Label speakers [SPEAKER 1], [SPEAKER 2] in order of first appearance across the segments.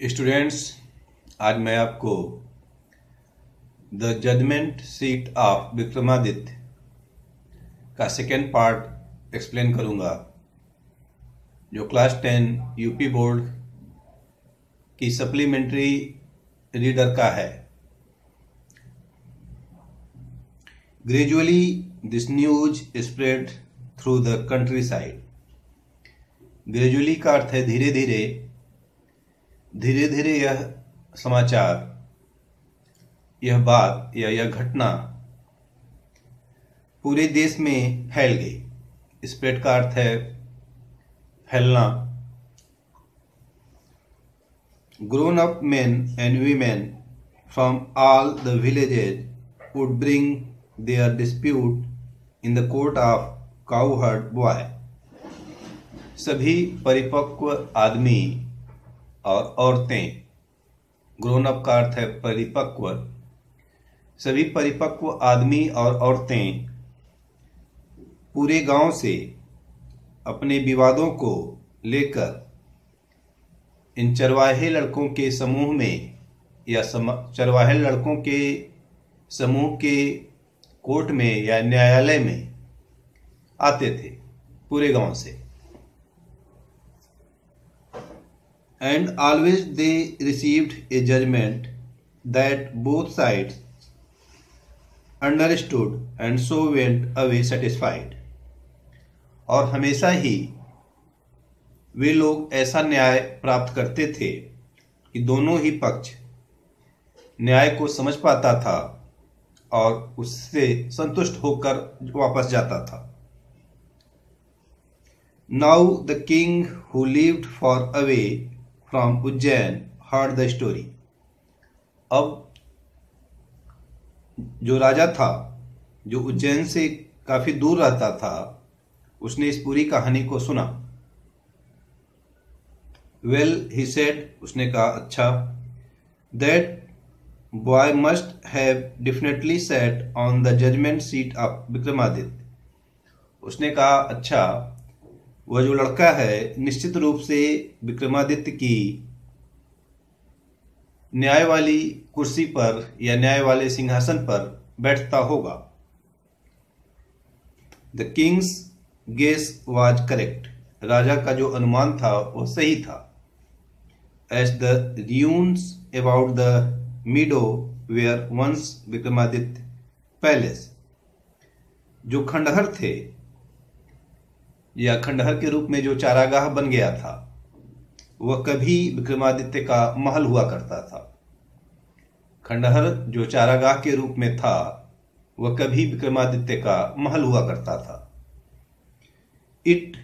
[SPEAKER 1] Students, आज मैं आपको the judgement seat of Vikramaditya का सेकेंड पार्ट एक्सप्लेन करूँगा, जो क्लास टेन यूपी बोर्ड की सप्लीमेंट्री रीडर का है। Gradually this news spread through the countryside gradually का अर्थ है धीरे धीरे धीरे धीरे यह समाचार, यह बात या यह घटना पूरे देश में फैल गई। स्प्रेड का अर्थ है फैलना। Grown up men and women from all the villages would bring their dispute in the court of cowherd boy सभी परिपक्व आदमी और औरतें। ग्रोन का अर्थ है परिपक्व। सभी परिपक्व आदमी और औरतें पूरे गाँव से अपने विवादों को लेकर इन चरवाहे लड़कों के समूह में या चरवाहे लड़कों के समूह के कोर्ट में या न्यायालय में आते थे, पूरे गाँव से। And always they received a judgment that both sides understood and so went away satisfied और हमेशा ही वे लोग ऐसा न्याय प्राप्त करते थे कि दोनों ही पक्ष न्याय को समझ पाता था और उससे संतुष्ट होकर वापस जाता था now the king who lived far away from Ujjain heard the story अब जो राजा था, जो उज्जैन से काफ़ी दूर रहता था, उसने इस पूरी कहानी को सुना। वेल ही सेड उसने कहा अच्छा that boy must have definitely sat on the judgement seat of Vikramaditya उसने कहा अच्छा वह जो लड़का है, निश्चित रूप से विक्रमादित्य की न्याय वाली कुर्सी पर या न्याय वाले सिंहासन पर बैठता होगा। The king's guess was correct राजा का जो अनुमान था, वह सही था। As the ruins about the meadow where once Vikramaditya palace जो खंडहर थे या खंडहर के रूप में जो चारागाह बन गया था, वह कभी विक्रमादित्य का महल हुआ करता था। खंडहर जो चारागाह के रूप में था, वह कभी विक्रमादित्य का महल हुआ करता था। It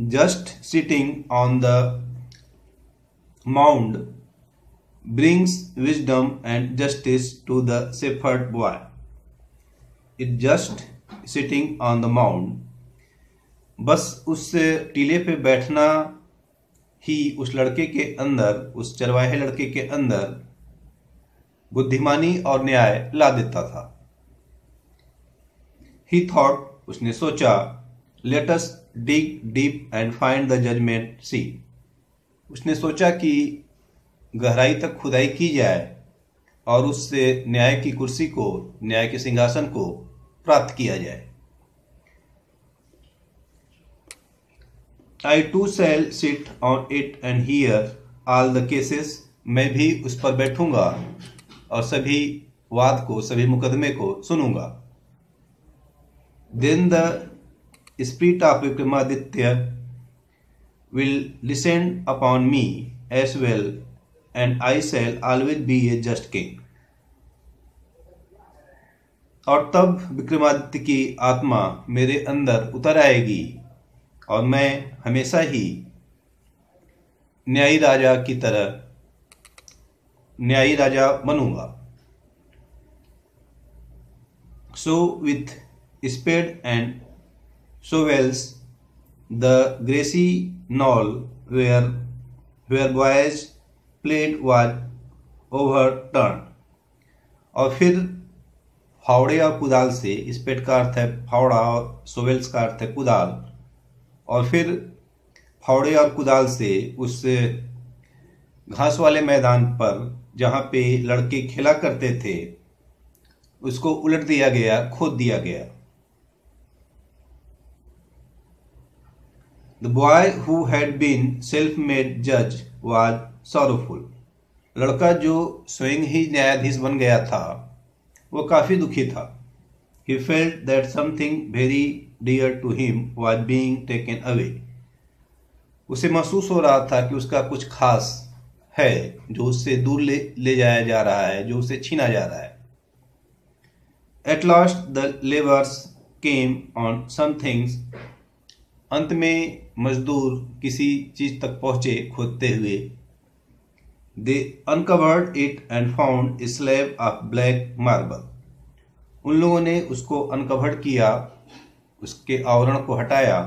[SPEAKER 1] just sitting on the mound brings wisdom and justice to the shepherd boy it just sitting on the mound बस उस टीले पे बैठना ही उस लड़के के अंदर, उस चरवाहे लड़के के अंदर बुद्धिमानी और न्याय ला देता था। ही थॉट उसने सोचा let's dig deep and find the judgement seat उसने सोचा कि गहराई तक खुदाई की जाए और उससे न्याय की कुर्सी को, न्याय के सिंहासन को प्राप्त किया जाए। I too shall sit on it and hear all the cases मैं भी उस पर बैठूँगा और सभी वाद को, सभी मुकदमे को सुनूँगा। Then the spirit of Vikramaditya will descend upon me as well and I shall always be a just king और तब विक्रमादित्य की आत्मा मेरे अंदर उतर आएगी। और मैं हमेशा ही न्यायी राजा की तरह न्यायी राजा बनूँगा। So with spade and shovels the grassy knoll where where boys played was overturn और फिर फावड़े और कुदाल से स्पेड का अर्थ है फावड़ा और सोवेल्स का अर्थ है कुदाल। और फिर फावड़े और कुदाल से उस घास वाले मैदान पर जहाँ पे लड़के खेला करते थे, उसको उलट दिया गया, खोद दिया गया। The boy who had been self made जज वाज सॉरोफुल लड़का जो स्वयं ही न्यायाधीश बन गया था, वो काफ़ी दुखी था। He felt that something very dear to him was being taken away उसे महसूस हो रहा था कि उसका कुछ खास है जो उससे दूर ले ले जाया जा रहा है, जो उसे छीना जा रहा है। At last the labourers came on some things अंत में मजदूर किसी चीज़ तक पहुँचे खोदते हुए। They uncovered it and found slab of black marble उन लोगों ने उसको अनकवर्ड किया, उसके आवरण को हटाया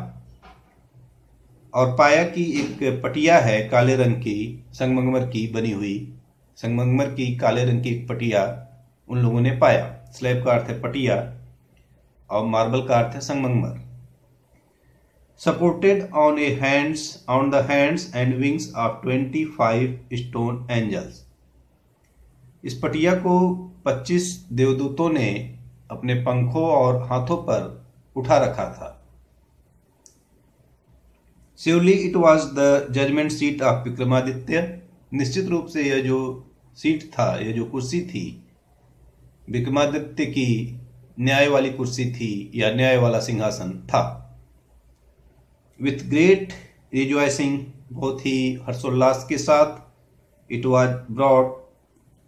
[SPEAKER 1] और पाया कि एक पटिया है काले रंग की संगमरमर की बनी हुई। संगमरमर की काले रंग की एक पटिया उन लोगों ने पाया। स्लैब का अर्थ है पटिया और मार्बल का अर्थ है संगमरमर supported on a hands on the hands and wings of twenty five stone angels इस पटिया को 25 देवदूतों ने अपने पंखों और हाथों पर उठा रखा था। Surely it was the judgement seat of Vikramaditya निश्चित रूप से यह जो सीट था, यह जो कुर्सी थी विक्रमादित्य की न्याय वाली कुर्सी थी या न्याय वाला सिंहासन था। विथ ग्रेट रिजॉइसिंग बहुत ही हर्षोल्लास के साथ it was brought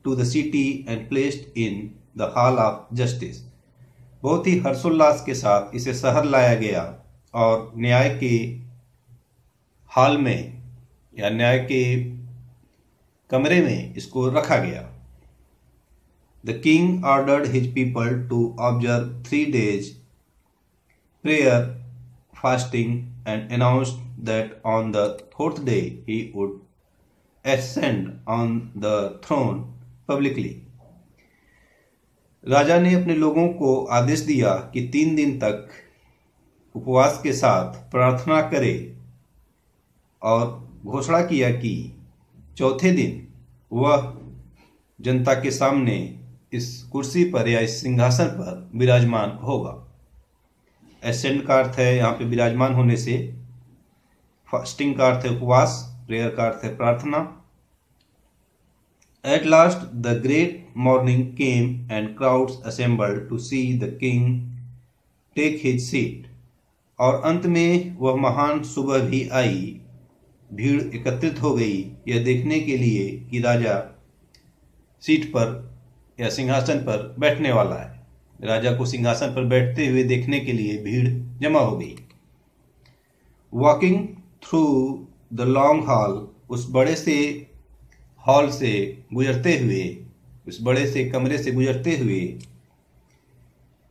[SPEAKER 1] to the city and placed in the hall of justice बहुत ही हर्षोल्लास के साथ इसे शहर लाया गया और न्याय के हाल में या न्याय के कमरे में इसको रखा गया। The king ordered his people to observe three days prayer fasting and announced that on the fourth day he would ascend on the throne publicly राजा ने अपने लोगों को आदेश दिया कि तीन दिन तक उपवास के साथ प्रार्थना करे और घोषणा किया कि चौथे दिन वह जनता के सामने इस कुर्सी पर या इस सिंहासन पर विराजमान होगा। एसेंट का अर्थ है यहाँ पे विराजमान होने से। फास्टिंग का अर्थ है उपवास प्रेयर का अर्थ है प्रार्थना। At last the great morning came and crowds assemble to see the king take his seat और अंत में वह महान सुबह भी आई। भीड़ एकत्रित हो गई यह देखने के लिए कि राजा सीट पर या सिंहासन पर बैठने वाला है। राजा को सिंहासन पर बैठते हुए देखने के लिए भीड़ जमा हो गई। Walking through the long hall उस बड़े से हॉल से गुजरते हुए उस बड़े से कमरे से गुजरते हुए,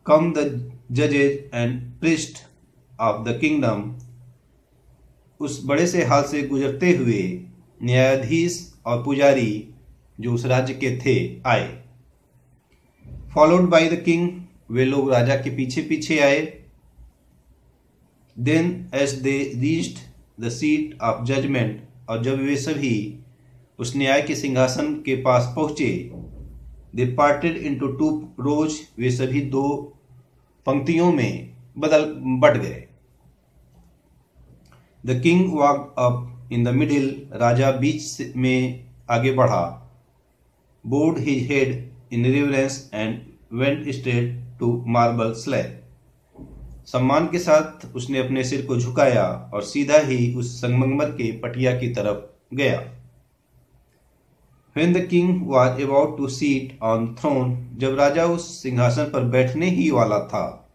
[SPEAKER 1] कम the जजेज and priest of the kingdom, उस बड़े से हाल से गुजरते हुए न्यायाधीश और पुजारी जो उस राज्य के थे, आए। फॉलोड बाय द किंग, वे लोग राजा के पीछे पीछे आए। Then as they reached the seat of judgement और जब वे सभी उस न्याय के सिंहासन के पास पहुँचे they parted into two rows वे सभी दो पंक्तियों में बदल, बट गए। The king walk up in the middle राजा बीच में आगे बढ़ा। Bowed his head in reverence and went straight to marble slab सम्मान के साथ उसने अपने सिर को झुकाया और सीधा ही उस संगमरमर के पटिया की तरफ़ गया। When the king was about to sit on throne, जब राजा उस सिंहासन पर बैठने ही वाला था।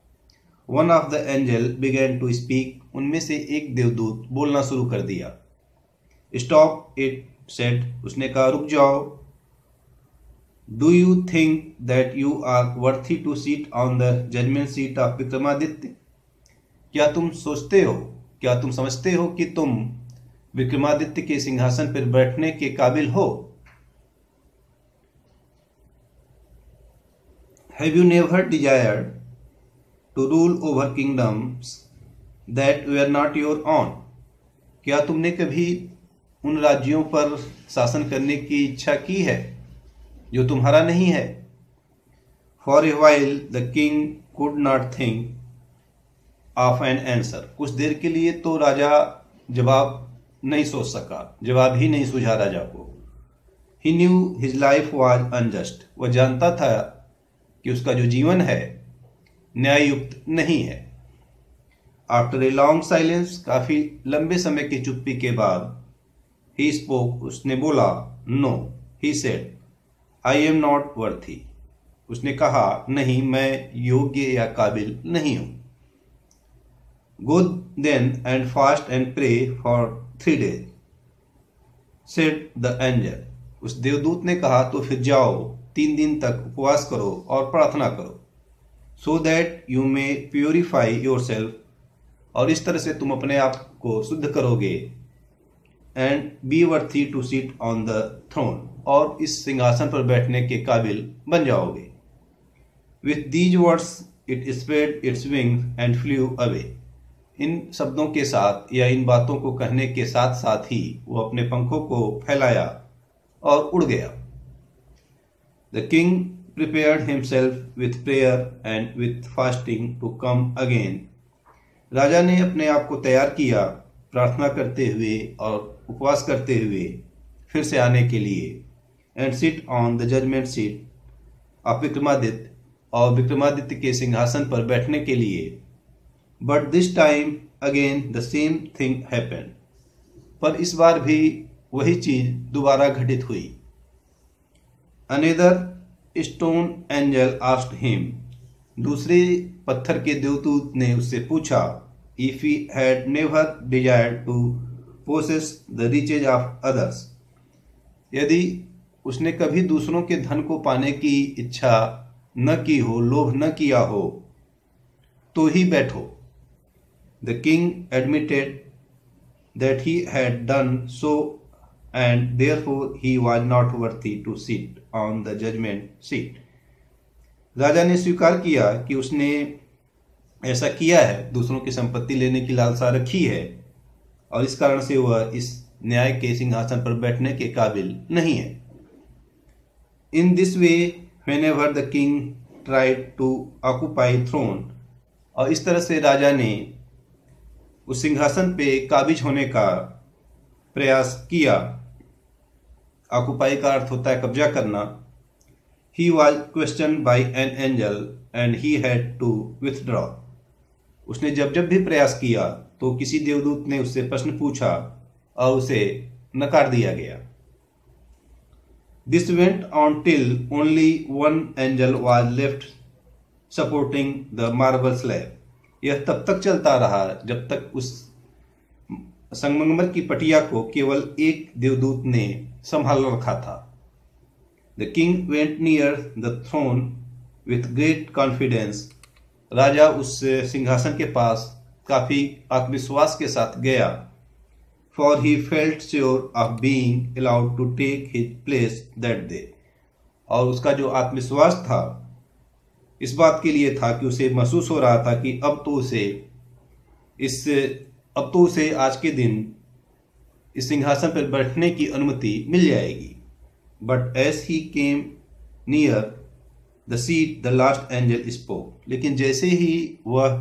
[SPEAKER 1] One of the angel began to speak उनमें से एक देवदूत बोलना शुरू कर दिया। स्टॉप इट सेट उसने कहा रुक जाओ। Do you think that you are worthy to sit on the judgement seat of Vikramaditya क्या तुम सोचते हो क्या तुम समझते हो कि तुम विक्रमादित्य के सिंहासन पर बैठने के काबिल हो? You never desired to rule over kingdoms that were are not your own क्या तुमने कभी उन राज्यों पर शासन करने की इच्छा की है जो तुम्हारा नहीं है? For a while the king could not think of an answer कुछ देर के लिए तो राजा जवाब नहीं सोच सका। जवाब ही नहीं सूझा राजा को। He knew his life was unjust वह जानता था कि उसका जो जीवन है न्यायुक्त नहीं है। आफ्टर ए लॉन्ग साइलेंस काफ़ी लंबे समय की चुप्पी के बाद ही स्पोक उसने बोला no he said I am not worthy उसने कहा, नहीं, मैं योग्य या काबिल नहीं हूँ. Go then and fast and pray for three days said the angel उस देवदूत ने कहा तो फिर जाओ तीन दिन तक उपवास करो और प्रार्थना करो so that you may purify yourself और इस तरह से तुम अपने आप को शुद्ध करोगे and be worthy to sit on the throne और इस सिंहासन पर बैठने के काबिल बन जाओगे। With these words it spread its wing and flew away इन शब्दों के साथ या इन बातों को कहने के साथ साथ ही वो अपने पंखों को फैलाया और उड़ गया। The king prepared himself with prayer and with fasting to come again राजा ने अपने आप को तैयार किया, प्रार्थना करते हुए और उपवास करते हुए फिर से आने के लिए। And sit on the judgement seat of Vikramaditya और विक्रमादित्य के सिंहासन पर बैठने के लिए। But this time again the same thing happen पर इस बार भी वही चीज़ दोबारा घटित हुई। Another stone angel asked him दूसरे पत्थर के देवदूत ने उससे पूछा if he had never desire to possess the riches of others यदि उसने कभी दूसरों के धन को पाने की इच्छा न की हो, लोभ न किया हो तो ही बैठो। The king admitted that he had done so therefore he was not worthy to sit on the judgement seat राजा ने स्वीकार किया कि उसने ऐसा किया है, दूसरों की संपत्ति लेने की लालसा रखी है, और इस कारण से वह इस न्याय के सिंहासन पर बैठने के काबिल नहीं है। In this way whenever the king tried to occupy throne और इस तरह से राजा ने उस सिंहासन पे काबिज होने का प्रयास किया। ऑक्यूपाई का अर्थ होता है कब्जा करना। ही was questioned by an angel and he had to withdraw. उसने जब जब भी प्रयास किया तो किसी देवदूत ने उससे प्रश्न पूछा और उसे नकार दिया गया। This went on till only one angel was left supporting the marble slab यह तब तक चलता रहा जब तक उस संगमरमर की पटिया को केवल एक देवदूत ने संभाल रखा था The king went near the throne with great confidence. राजा उस सिंहासन के पास काफ़ी आत्मविश्वास के साथ गया for he felt sure of being allowed to take his place that day और उसका जो आत्मविश्वास था, इस बात के लिए था कि उसे महसूस हो रहा था कि अब तो उसे इस अब तो उसे आज के दिन इस सिंहासन पर बैठने की अनुमति मिल जाएगी। But as he came near the seat, the last angel spoke. लेकिन जैसे ही वह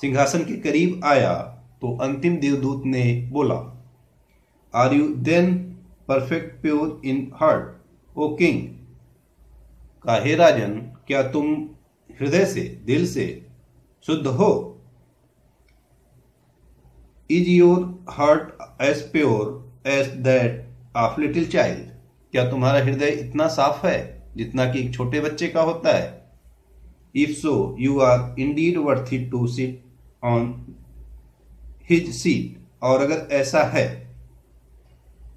[SPEAKER 1] सिंहासन के करीब आया तो अंतिम देवदूत ने बोला are you then perfect pure in heart O king का हे राजन क्या तुम हृदय से दिल से शुद्ध हो? Is your heart as pure as that of little child क्या तुम्हारा हृदय इतना साफ़ है जितना कि एक छोटे बच्चे का होता है? If so you are indeed worthy to sit on his seat और अगर ऐसा है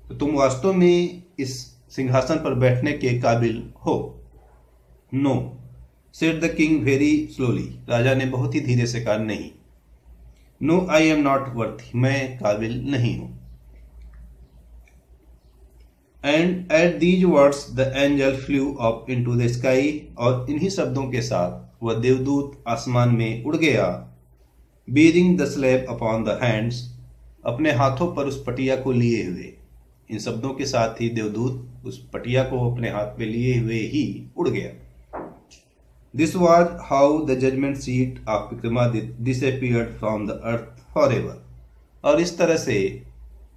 [SPEAKER 1] तो तुम वास्तव में इस सिंहासन पर बैठने के काबिल हो। No said the king very slowly राजा ने बहुत ही धीरे से कहा, नहीं no I am not worth मैं काबिल नहीं हूँ. And at these words the angel flew up to the sky और इन्हीं शब्दों के साथ वह देवदूत आसमान में उड़ गया. Bearing the slab upon the hands अपने हाथों पर उस पटिया को लिए हुए. इन शब्दों के साथ ही देवदूत उस पटिया को अपने हाथ में लिए हुए ही उड़ गया. Was how the judgement seat of Vikramaditya disappeared from the earth forever और इस तरह से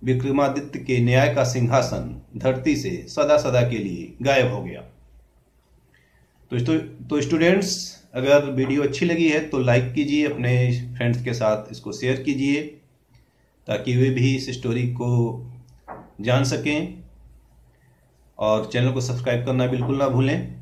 [SPEAKER 1] विक्रमादित्य के न्याय का सिंहासन धरती से सदा सदा के लिए गायब हो गया। तो तो स्टूडेंट्स अगर वीडियो अच्छी लगी है तो लाइक कीजिए, अपने फ्रेंड्स के साथ इसको शेयर कीजिए, ताकि वे भी इस स्टोरी को जान सकें। और चैनल को सब्सक्राइब करना बिल्कुल ना भूलें।